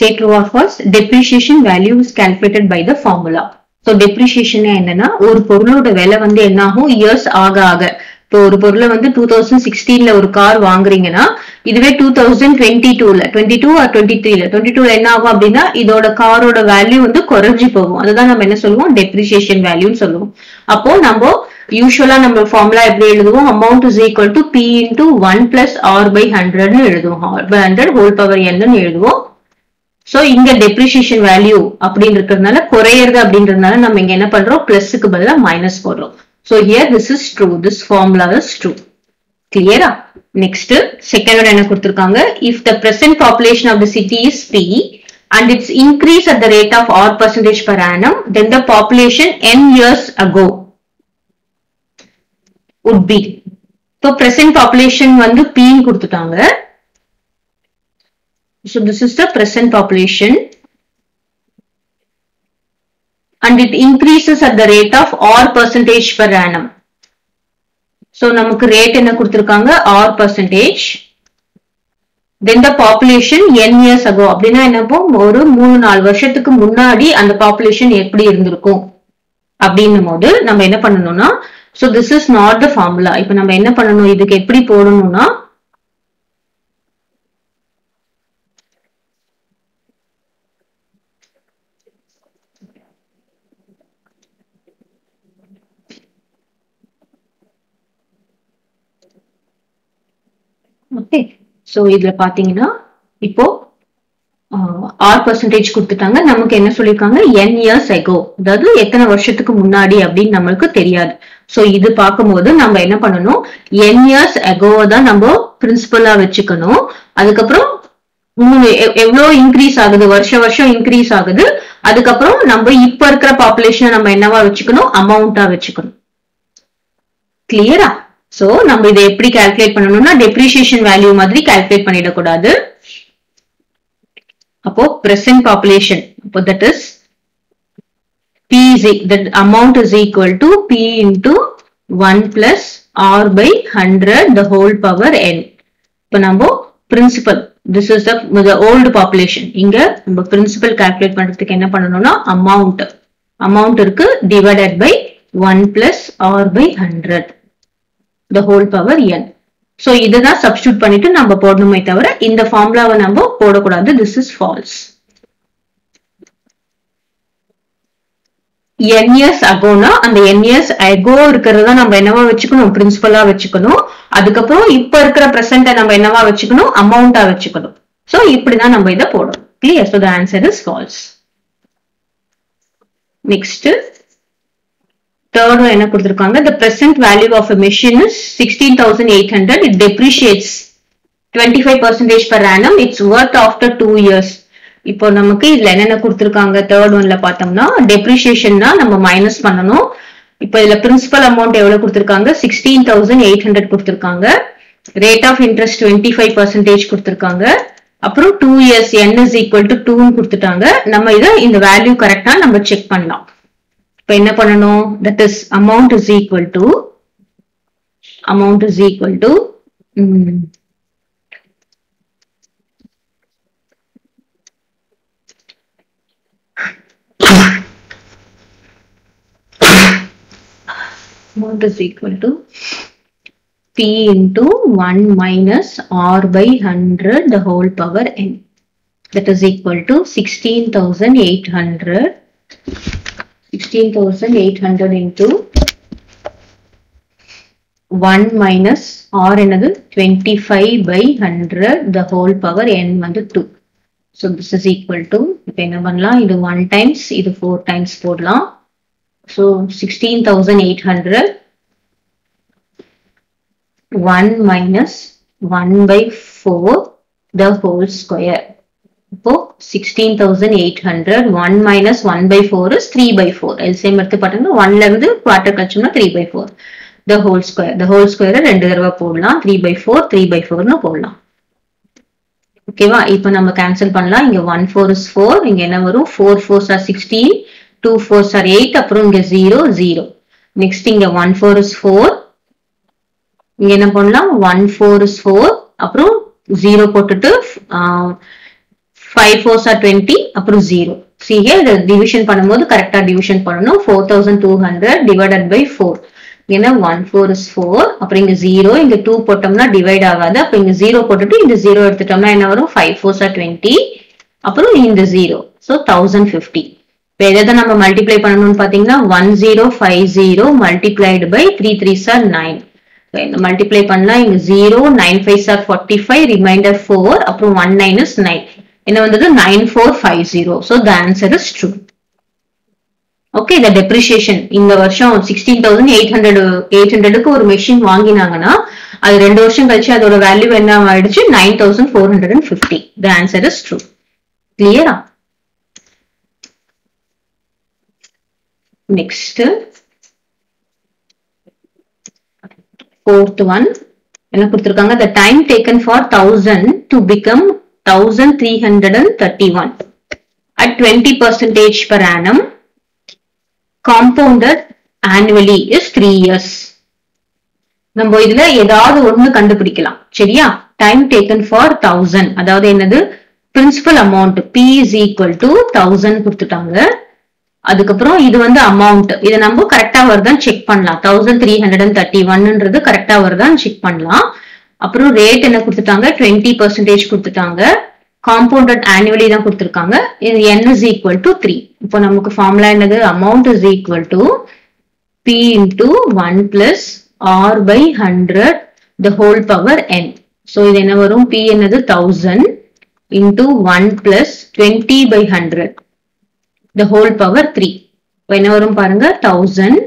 say true or false depreciation value is calculated by the formula. So depreciation என்னன்னா ஒரு பொருளோட விலை வந்து என்ன ஆகும் இயர்ஸ் ஆக ஆக. இப்போ ஒரு பொருளை வந்து டூ தௌசண்ட் சிக்ஸ்டீன்ல ஒரு கார் வாங்குறீங்கன்னா இதுவே டூ தௌசண்ட் டுவெண்ட்டி டூல டுவெண்ட்டி டூ ஆர் டுவெண்ட்டி த்ரீல டுவெண்ட்டி டூல என்ன ஆகும் அப்படின்னா இதோட காரோட வேல்யூ வந்து குறைஞ்சி போகும். அதுதான் நம்ம என்ன சொல்லுவோம்? டெப்ரிசியேஷன் வேல்யூன்னு சொல்லுவோம். அப்போ நம்ம யூஸ்வலா நம்ம ஃபார்முலா எப்படி எழுதுவோம்? Amount is equal to P into one plus R by ஹண்ட்ரட்னு எழுதுவோம். R by hundred whole power என்னன்னு எழுதுவோம். சோ இங்க டெப்ரிசியேஷன் வேல்யூ அப்படின்னு இருக்கிறதுனால குறையிறது அப்படின்றதுனால நம்ம இங்க என்ன பண்றோம்? பிளஸ்க்கு பதிலா மைனஸ் போடுறோம். So here this is true this formula is true கிளியரா நெக்ஸ்ட் செகண்ட் என்ன கொடுத்திருக்காங்க? If the present population of the city is P and its increase at the rate of r percentage per annum, then the population n years ago would be. இப்போ present population வந்து p கொடுத்துட்டாங்க. So this is the present population. And it increases at the rate of r percentage per annum. So நமக்கு rate என்ன கொடுத்திருக்காங்க r percentage. then the population n years ago அப்படின்னா என்னப்போம் ஒரு மூணு நாலு வருஷத்துக்கு முன்னாடி அந்த population எப்படி இருந்திருக்கும் அப்படின்னும் போது நம்ம என்ன பண்ணணும்னா so this is not the formula இப்ப நம்ம என்ன பண்ணணும் இதுக்கு எப்படி போடணும்னா ஓகே ஸோ இதுல பாத்தீங்கன்னா இப்போ ஆர் பர்சன்டேஜ் கொடுத்துட்டாங்க. நமக்கு என்ன சொல்லியிருக்காங்க என் இயர்ஸ் எகோ அதாவது எத்தனை வருஷத்துக்கு முன்னாடி அப்படின்னு நம்மளுக்கு தெரியாது. ஸோ இது பார்க்கும்போது நம்ம என்ன பண்ணணும்? என் இயர்ஸ் எகோவை தான் நம்ம பிரின்சிபலா வச்சுக்கணும். அதுக்கப்புறம் மூணு எவ்- எவ்வளவு இன்க்ரீஸ் ஆகுது? வருஷ வருஷம் இன்க்ரீஸ் ஆகுது. அதுக்கப்புறம் நம்ம இப்ப இருக்கிற பாப்புலேஷனை நம்ம என்னவா வச்சுக்கணும்? அமௌண்டா வச்சுக்கணும். கிளியரா சோ நம்ம இதை எப்படி கால்குலேட் பண்ணணும்னா டெப்ரிசியேஷன் வேல்யூ மாதிரி கால்குலேட் பண்ணிடக்கூடாது அப்போ present population அப்போ that is p is e- that amount is equal to p into 1 plus r by 100 the whole power n இப்போ நம்ம principal this is the the old population இங்க நம்ம principal calculate பண்றதுக்கு என்ன பண்ணணும்னா amount amount இருக்கு divided by 1 plus r by 100 the whole power n so இதுதான் substitute பண்ணிட்டு நம்ம போடணுமே தவிர இந்த ஃபார்முலாவை நம்ம போடக்கூடாது. This is false N years அகோனா அந்த என் இயர்ஸ் அகோ இருக்கிறத நம்ம என்னவா வச்சுக்கணும்? பிரின்சிபலா வச்சுக்கணும். அதுக்கப்புறம் இப்ப இருக்கிற பிரசன்ட நம்ம என்னவா வச்சுக்கணும்? அமௌண்டா வச்சுக்கணும். சோ இப்படிதான் நம்ம இதை போடணும். Clear so the answer is false next third one என்ன கொடுத்திருக்காங்க? The present value of a machine is 16800 it depreciates 25 percentage per annum. It's worth after two years. இப்போ நமக்கு இதுல என்னென்ன கொடுத்திருக்காங்க? தேர்ட் ஒன்ல பார்த்தோம்னா டெப்ரிஷியேஷன்னா நம்ம மைனஸ் பண்ணணும். இப்போ இதுல பிரின்சிபல் அமௌண்ட் எவ்வளவு கொடுத்திருக்காங்க? சிக்ஸ்டீன் தௌசண்ட் எயிட் ஹண்ட்ரட் கொடுத்திருக்காங்க. Rate of interest twenty five percentage கொடுத்திருக்காங்க. அப்புறம் two years N is equal to டூன்னு கொடுத்துட்டாங்க. நம்ம இதை இந்த வேல்யூ கரெக்டா நம்ம செக் பண்ணலாம். இப்ப என்ன பண்ணணும் that is amount is equal to amount is equal to amount is equal to p into 1 minus r by 100 the whole power n that is equal to 16800 16,800 into 1 minus r என்னது 25 by 100 the whole power n வந்து 2 so this is equal to இப்ப என்ன பண்ணலாம் இது 1 times இது 4 times போடலாம் so 16,800 1 minus 1 by 4 the whole square இப்போ 16,800 1 minus 1 by 4 is 3 by 4 LCM எடுத்து பார்த்தீங்கன்னா 1 இருந்து குவார்டர் கழிச்சோம்னா 3 by 4 the whole square the whole square ரெண்டு தடவை போடலாம். 3 by 4 3 by 4 போடலாம். ஓகேவா இப்போ நம்ம கேன்சல் பண்ணலாம். இங்க 1 4 is 4 இங்க என்ன வரும்? 4 4s are 16 2 4s are 8 அப்புறம் இங்க 0 0 நெக்ஸ்ட் இங்க 1 4 is 4 இங்க என்ன பண்ணலாம்? 1 4 is 4 அப்புறம் 0 போட்டுட்டு ஃபைவ் ஃபோர்ஸ் ஆர் டுவெண்ட்டி அப்புறம் ஜீரோ சி ஹியர் டிவிஷன் பண்ணும்போது கரெக்டாக டிவிஷன் பண்ணணும். Four thousand two hundred divided by four ஏன்னா ஒன் ஃபோர் இஸ் ஃபோர் அப்புறம் இங்க ஜீரோ இங்க டூ போட்டோம்னா டிவைட் ஆகாது. அப்ப இங்க ஜீரோ போட்டுட்டு இந்த ஜீரோ எடுத்துட்டோம்னா என்ன வரும்? ஃபைவ் ஃபோர்ஸ் ஆர் டுவெண்ட்டி அப்புறம் இந்த ஜீரோ ஸோ தௌசண்ட் ஃபிஃப்டி இப்போ எதை நம்ம மல்டிப்ளை பண்ணணும்னு பார்த்தீங்கன்னா one zero five zero multiplied by three three are nine இந்த மல்டிப்ளை பண்ணலாம். இங்க zero nine five are forty five remainder four அப்புறம் ஒன் நைன் இஸ் நைன் என்ன வந்தது? Nine four five zero so the answer is true okay இந்த depreciation இந்த வருஷம் sixteen thousand eight hundred eight ஹண்ட்ரடுக்கு ஒரு மெஷின் வாங்கினாங்கன்னா அது ரெண்டு வருஷம் கழிச்சு அதோட வேல்யூ என்ன ஆயிடுச்சு? Nine thousand four hundred and fifty the answer is true கிளியரா நெக்ஸ்ட் ஃபோர்த் ஒன் என்ன கொடுத்துருக்காங்க? The time taken for thousand to become 1331 at 20 percentage per annum compounded annually is 3 years. நம்ம இதுல ஏதாவது ஒண்ணு கண்டுபிடிக்கலாம். சரியா? டைம் டேக்கன் ஃபார் தௌசண்ட் அதாவது என்னது? Principal amount P is equal to thousand கொடுத்துட்டாங்க. அதுக்கப்புறம் இது வந்து அமௌண்ட் இதை நம்ம கரெக்டா வருதான்னு செக் பண்ணலாம். Thousand three hundred and thirty ஒன்ன்றது கரெக்டா வருதான்னு செக் பண்ணலாம். அப்புறம் ரேட் என்ன கொடுத்துட்டாங்க? டுவெண்ட்டி பர்சன்டேஜ் கொடுத்துட்டாங்க. காம்பவுண்டட் ஆனுவலி தான் கொடுத்துருக்காங்க. இது N is equal to three இப்போ நமக்கு ஃபார்முலா என்னது? Amount is equal to P into one plus R by hundred the whole power N so இது என்ன வரும்? பி என்னது? Thousand into one plus twenty by hundred the whole power three இப்போ என்ன வரும் பாருங்க? Thousand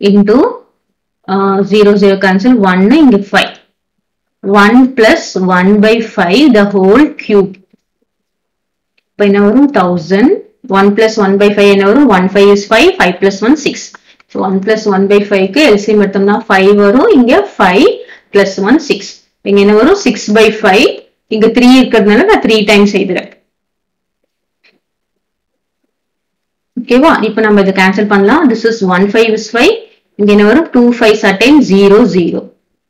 into zero zero cancel ஒன்னு இங்கே five 1 plus 1 by 5 the whole cube. இப்போ என்ன வரும்? 1000 1 plus 1 by 5 என்ன வரும்? 1 5 is 5 5 plus 1 6. So 1 plus 1 by 5 க்கு LCM எடுத்தோம்னா 5 வரும். இங்க 5 plus 1 6. இங்க என்ன வரும்? 6 by 5 இங்க 3 இருக்கிறதுனால நான் 3 டைம்ஸ் செய்துறேன். ஓகேவா இப்போ நம்ம இதை கேன்சல் பண்ணலாம். திஸ் இஸ் 1 5 is 5 இங்க என்ன வரும்? டூ ஃபைவ் சர்டைன் ஜீரோ ஜீரோ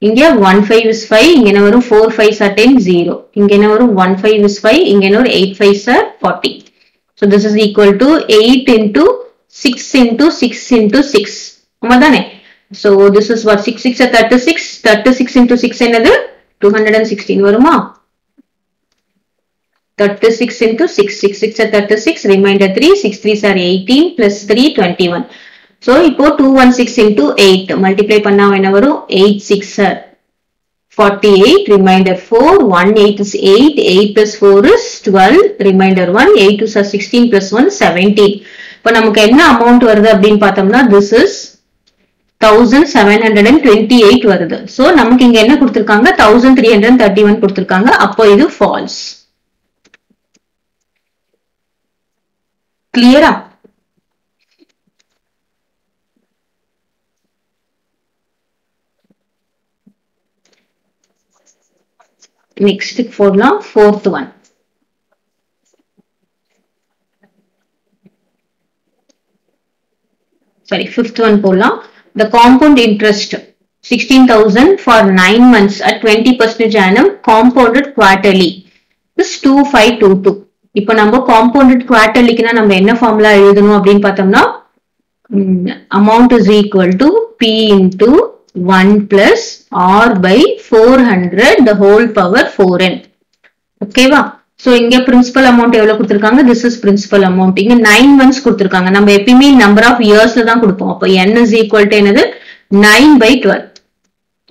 இங்க ஒன் ஃபைவ் இஸ் ஃபைவ் இங்க என்ன வரும்? ஃபோர் ஃபைவ் சர்டைன் ஜீரோ இங்க என்ன வரும்? ஒன் ஃபைவ் இஸ் ஃபைவ் இங்க என்ன வரும்? Eight five are forty so this is equal to eight into six into six into six ஆமா தானே so this is what six six thirty six thirty six into six என்னது? Two hundred and sixteen வருமா? 36 into 6, 6, 6 are 36, remainder 3, 6, 3 are 18, plus 3, 21. So, இப்போ 216 into 8, multiply பண்ணா என்ன வரும் 8, 6 are 48, remainder 4, 1, 8 is 8, 8 plus 4 is 12, remainder 1, 8 is 16 plus 1, 17. இப்போ நமக்கு என்ன amount வருது அப்படின்னு பார்த்தோம்னா, this is 1728 வருது. ஸோ நமக்கு இங்க என்ன கொடுத்திருக்காங்க 1331 கொடுத்துருக்காங்க அப்போ இது false. கிளியரா next போடலாம் fourth one sorry fifth one போடலாம் the compound interest 16,000 for 9 months at 20% annum compounded quarterly is 2522 இப்போ நம்ம compounded quarterlyக்குனா நம்ம என்ன formula எழுதணும் அப்படின்னு பார்த்தோம்னா amount is equal to P into 1 plus r by 400 the whole power 4n. ஓகேவா ஸோ இங்க பிரின்சிபல் அமௌண்ட் எவ்வளவு கொடுத்துருக்காங்க? திஸ் இஸ் பிரின்சிபல் அமௌண்ட் இங்க நைன் மந்த்ஸ் கொடுத்துருக்காங்க. நம்ம எப்பயுமே நம்பர் ஆஃப் இயர்ஸ்ல தான் கொடுப்போம். அப்போ என் இஸ் ஈக்குவல் என்னது? Nine by twelve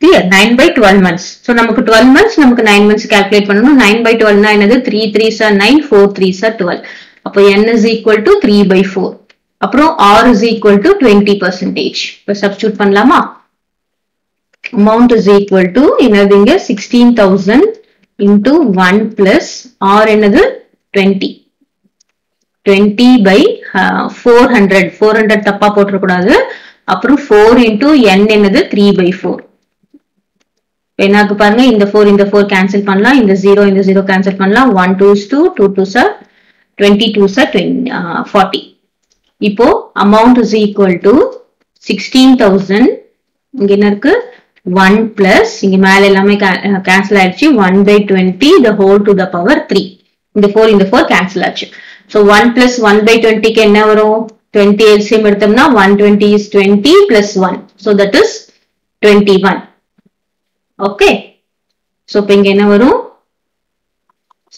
clear nine by twelve months so நமக்கு டுவெல் மந்த்ஸ் நமக்கு நைன் மந்த்ஸ் கேல்குலேட் பண்ணணும். நைன் பை டுவெல்னா என்னது? Three three are nine four three are twelve அப்போ N is equal to three by four அப்புறம் R is equal to twenty percentage இப்போ substitute பண்ணலாமா? Amount is equal to என்னது இங்க? Sixteen thousand into one plus R என்னது? Twenty twenty by four hundred four hundred தப்பா போட்டுறக்கூடாது அப்புறம் four into n என்னது? த்ரீ பை ஃபோர் என்னாக்கு பாருங்க இந்த ஃபோர் இந்த ஃபோர் கேன்சல் பண்ணலாம். இந்த ஜீரோ இந்த ஜீரோ கேன்சல் பண்ணலாம். One twos two two two are twenty two are forty இப்போ amount is equal to sixteen thousand இங்க என்ன இருக்கு? ஒன் பிளஸ் இங்க மேல எல்லாமே கேன்சல் ஆயிடுச்சு. One by twenty the whole to the power three இந்த ஃபோர் இந்த ஃபோர் கேன்சல் ஆச்சு. So one plus one by டுவெண்ட்டிக்கு என்ன வரும்? டுவெண்ட்டி எல்சிஎம் எடுத்தோம்னா one twenty is twenty plus one so that is twenty one okay so இப்போ இங்க என்ன வரும்?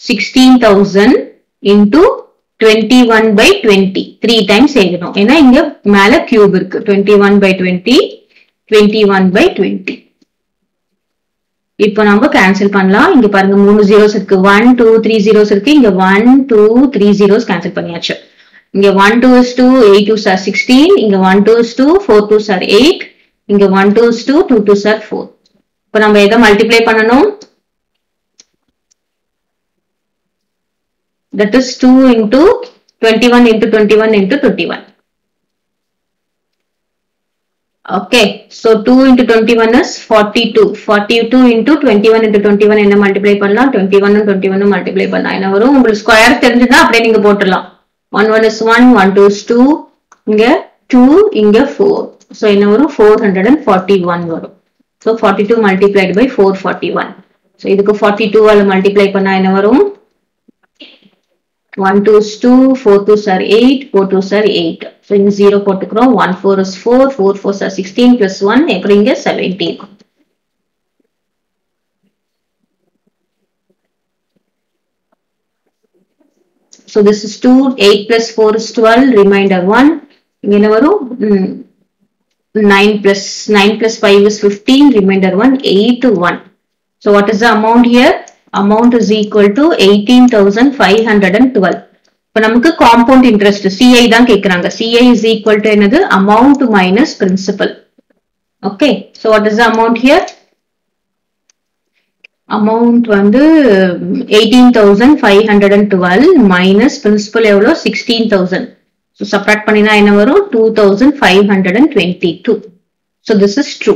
Sixteen thousand into twenty one by twenty three times எழுதணும். ஏன்னா இங்க மேல கியூப் இருக்கு. Twenty one by twenty twenty one by twenty இப்போ நம்ம கேன்சல் பண்ணலாம். இங்க பாருங்க மூணு ஜீரோஸ் இருக்கு. ஒன் டூ த்ரீ ஜீரோஸ் இருக்கு. இங்க one two three zeros cancel பண்ணியாச்சு. இங்க one two is two eight two are sixteen இங்க one two is two four two are eight இங்க one two is two two two are four இப்போ நம்ம எதை multiply பண்ணணும்? That is two that is 2 into 21 into 21 into 21. Okay, so 2 into 21 is 42. 42 into 21 into 21 என்ன multiply பண்ணலாம்? 21 21 multiply பண்ணலாம். என்ன வரும்? உங்களுக்கு ஸ்கொயர் தெரிஞ்சுன்னா அப்படியே நீங்க போட்டுடலாம். 1 1 is 1 1 2 is 2 இங்க 2 இங்க 4 so என்ன வரும்? 441 வரும். So 42 multiplied by 441 so இதுக்கு 42 ஆல multiply பண்ணா என்ன வரும்? 1 2s 2, 4 2 is 8, 4 2 is 8. So in 0 potukurom 1 4 is 4, 4 4 is 16 plus 1 appearing is 17. So this is 2, 8 plus 4 is 12, remainder 1. Here 9 plus 9 plus 5 is 15, remainder 1, 8 to 1. So what is the amount here? Amount is equal to 18,512. இப்போ நமக்கு compound interest CI தான் கேட்குறாங்க CI is equal to என்னது? Amount minus principal okay so what is amount here amount வந்து eighteen thousand five hundred and twelve minus principal எவ்வளோ? Sixteen thousand so subtract பண்ணினா என்ன வரும்? Two thousand five hundred and twenty two so this is true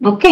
okay